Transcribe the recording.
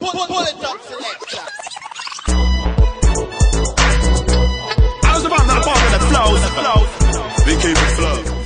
Pull, pull, it up, selector. I was about not the flows. We keep it flow.